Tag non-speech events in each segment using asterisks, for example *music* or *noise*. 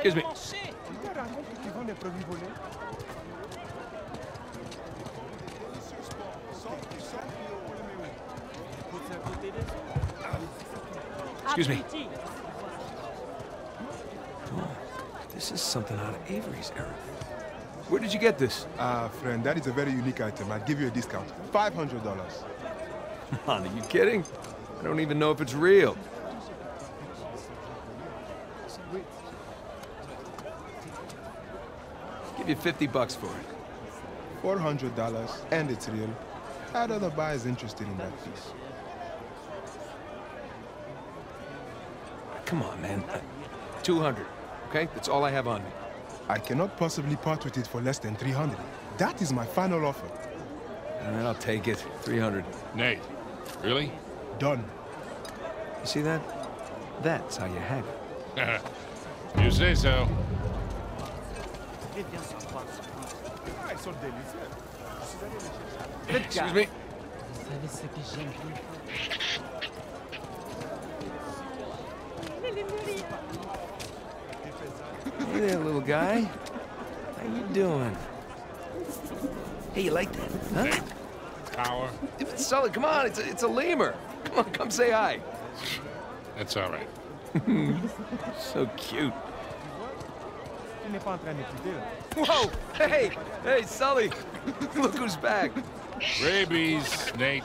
Excuse me. Excuse me. Oh, this is something out of Avery's era. Where did you get this? Ah, friend, that is a very unique item. I'd give you a discount. $500. Come *laughs* on, are you kidding? I don't even know if it's real. Give you 50 bucks for it. $400, and it's real. Had other buyers interested in that piece. Come on, man. Uh, 200, okay? That's all I have on me. I cannot possibly part with it for less than 300. That is my final offer. All right, I'll take it. 300. Nate, really? Done. You see that? That's how you have it. *laughs* you say so. Excuse me. Hey there, little guy. How you doing? Hey, you like that, huh? Nate, power. If it's Sully, come on, it's a, it's a lemur. Come on, come say hi. That's all right. *laughs* So cute. Whoa! Hey! Hey, Sully! *laughs* Look who's back. Rabies, Nate.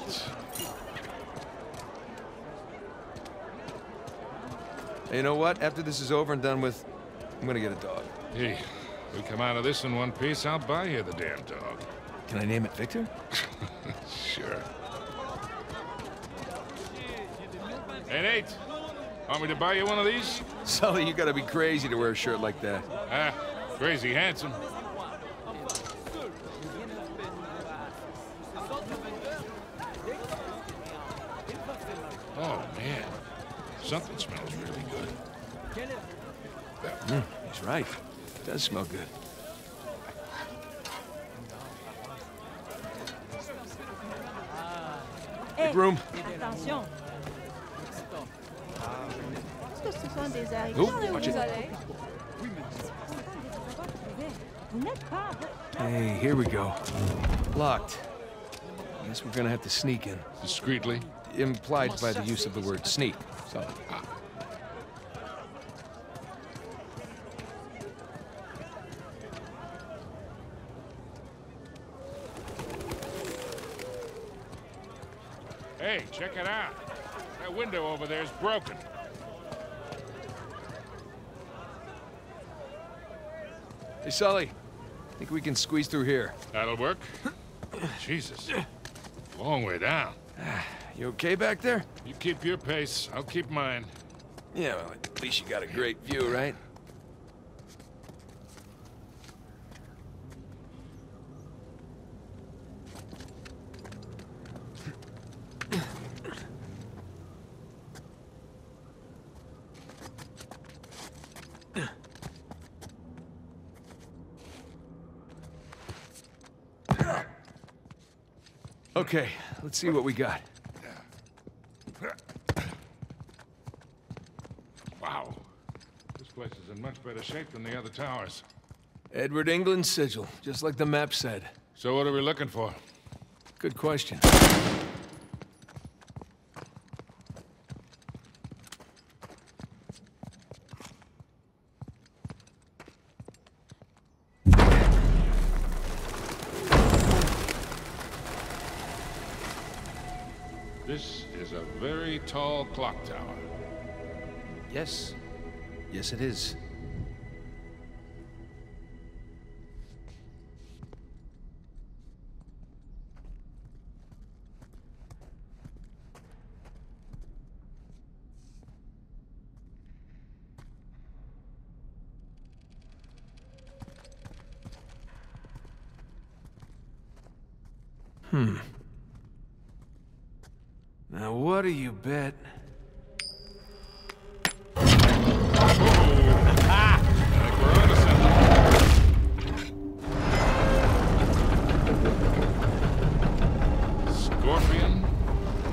Hey, you know what? After this is over and done with, I'm gonna get a dog. Hey, we come out of this in one piece, I'll buy you the damn dog. Can I name it Victor? *laughs* Sure. Hey, Nate. Want me to buy you one of these? Sully, you gotta be crazy to wear a shirt like that. Ah, crazy handsome. Oh, man. Something smells really good. Mm, he's right. It does smell good. Big room. Attention. Est-ce que ce sont des araignées Oh, watch it. Vous n'êtes pas... Hey, here we go. Locked. Guess we're gonna have to sneak in. Discreetly. Implied by the use of the word sneak. So, ah. Hey, check it out. That window over there's broken. Hey, Sully. I think we can squeeze through here. That'll work. Jesus. Long way down. *sighs* You okay back there? You keep your pace, I'll keep mine. Yeah, well, at least you got a great view, right? Okay, let's see what we got. Wow. This place is in much better shape than the other towers. Edward England's sigil, just like the map said. So what are we looking for? Good question. This is a very tall clock tower. Yes. Yes, it is. Hmm. Do you bet? I think we're onto something. Scorpion?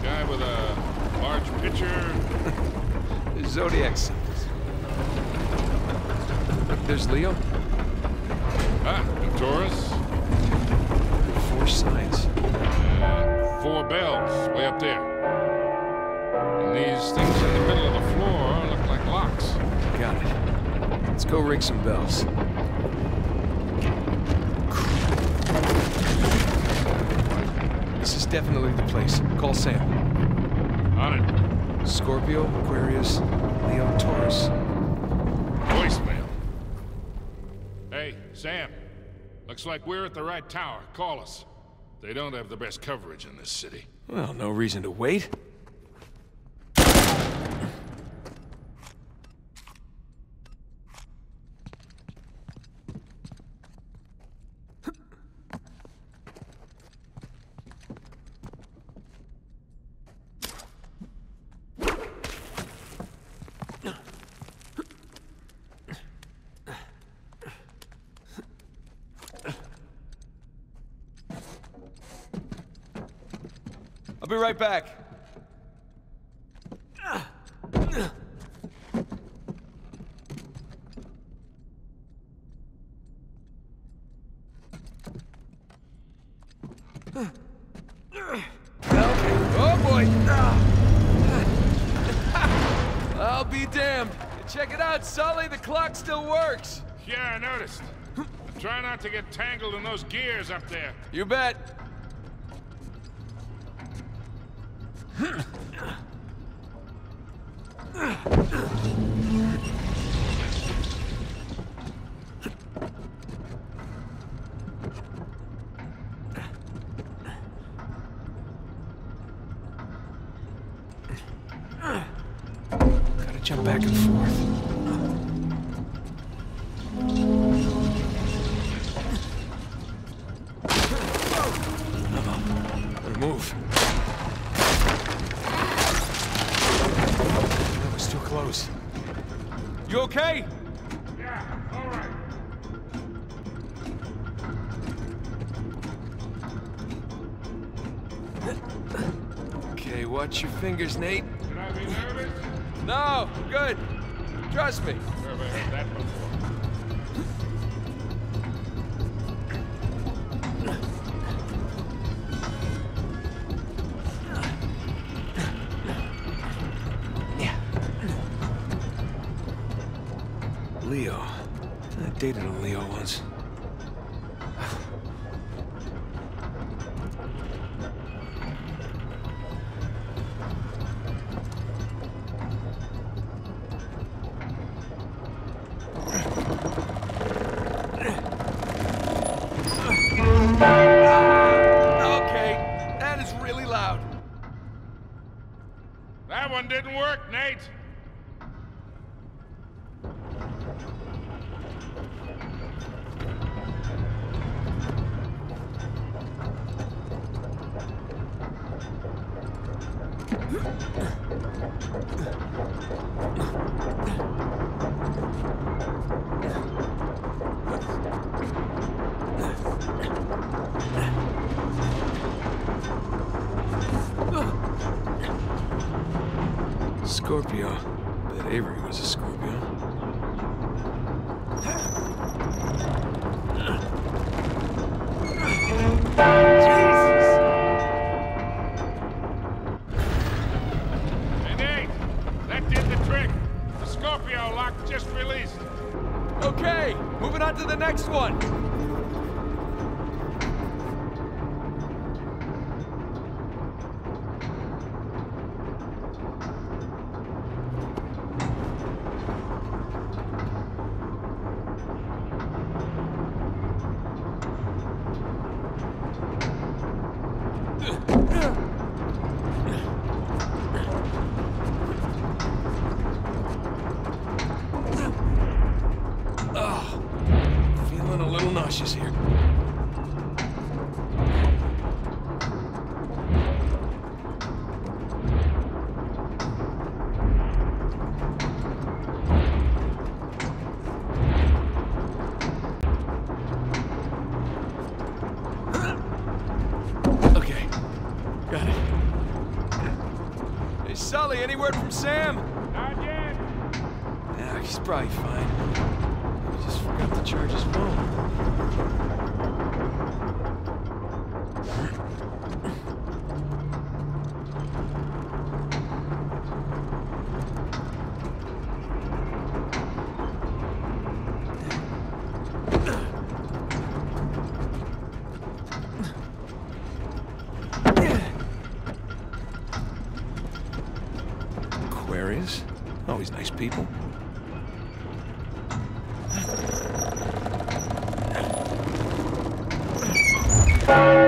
Guy with a large pitcher? *laughs* Zodiac symbols. There's Leo? Ah, Taurus. Four signs. Uh, four bells, way up there. These things in the middle of the floor look like locks. Got it. Let's go ring some bells. This is definitely the place. Call Sam. On it. Scorpio, Aquarius, Leo, Taurus. Voicemail. Hey, Sam. Looks like we're at the right tower. Call us. They don't have the best coverage in this city. Well, no reason to wait. Be right back. Oh boy. *laughs* I'll be damned. Check it out, Sully. The clock still works. Yeah, I noticed. Try not to get tangled in those gears up there. You bet. Gotta jump back and forth. Move. Close. You okay? Yeah, all right. Okay, watch your fingers, Nate. Should I be nervous? No, good. Trust me. Never heard that before. Dated a Leo once. Ah, okay, that is really loud. That one didn't work, Nate. Scorpio. Bet Avery was a word from Sam? Not yet. Yeah, he's probably fine. He just forgot to charge his phone. Aquarius? Always nice people. *laughs*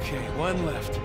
Okay, one left.